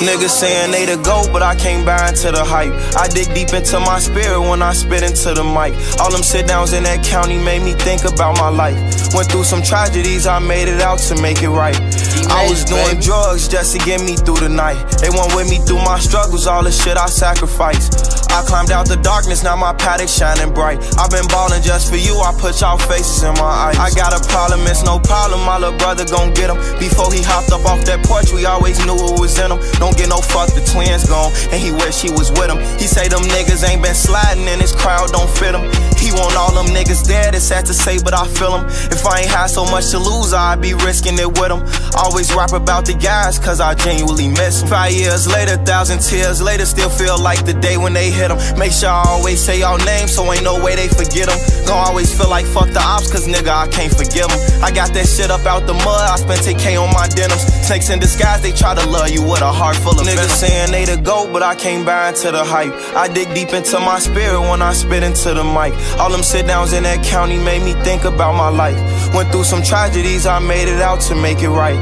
Niggas saying they the GOAT, but I can't buy into the hype. I dig deep into my spirit when I spit into the mic. All them sit downs in that county made me think about my life. Went through some tragedies, I made it out to make it right. I was doing drugs just to get me through the night. They went with me through my struggles, all the shit I sacrificed. I climbed out the darkness, now my paddock shining bright. I've been ballin' just for you, I put y'all faces in my eyes. I got a problem, it's no problem, my little brother gon' get him. Before he hopped up off that porch, we always knew what was in him. Don't get no fuck, the twins gone, and he wish he was with him. He say them niggas ain't been sliding, and his crowd don't fit him. Sad to say, but I feel him. If I ain't had so much to lose, I'd be risking it with him. Always rap about the guys, cause I genuinely miss him. Five years later, thousand tears later, still feel like the day when they hit him. Make sure I always say y'all names, so ain't no way they forget them. Gon' always feel like fuck the ops, cause nigga, I can't forgive them. I got that shit up out the mud, I spent 10K on my denims. Snakes in disguise, they try to love you with a heart full of Niggas saying they the GOAT, but I can't buy into the hype. I dig deep into my spirit when I spit into the mic. All them sit downs in that county made me think about my life. Went through some tragedies, I made it out to make it right.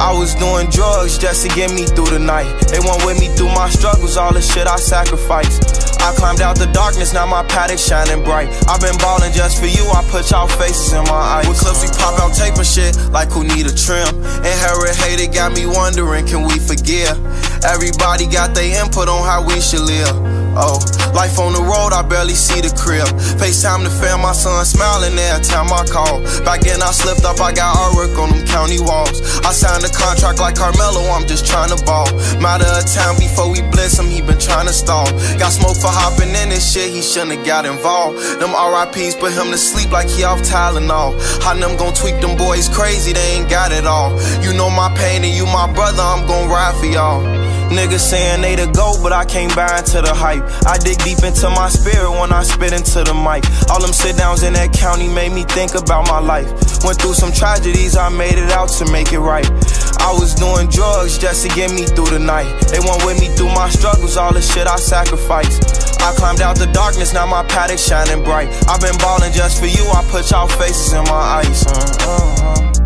I was doing drugs just to get me through the night. They went with me through my struggles, all the shit I sacrificed. I climbed out the darkness, now my paddock shining bright. I've been ballin' just for you, I put y'all faces in my eyes. With clips, we pop out tape and shit, like who need a trim. Inherit hate, it got me wondering, can we forgive? Everybody got their input on how we should live. Oh, life on the road, I barely see the crib. FaceTime to fam, my son smiling every time I call. Back then I slipped up, I got artwork on them county walls. I signed a contract like Carmelo, I'm just trying to ball. Matter of time before we blitz him, he been trying to stall. Got smoke for hopping in this shit, he shouldn't have got involved. Them RIPs put him to sleep like he off Tylenol. How them gon' tweak them boys crazy, they ain't got it all. You know my pain and you my brother, I'm gon' ride for y'all. Niggas saying they the GOAT, but I can't buy into the hype. I dig deep into my spirit when I spit into the mic. All them sit downs in that county made me think about my life. Went through some tragedies, I made it out to make it right. I was doing drugs just to get me through the night. They went with me through my struggles, all the shit I sacrificed. I climbed out the darkness, now my paddock shining bright. I've been ballin' just for you, I put y'all faces in my eyes. Uh.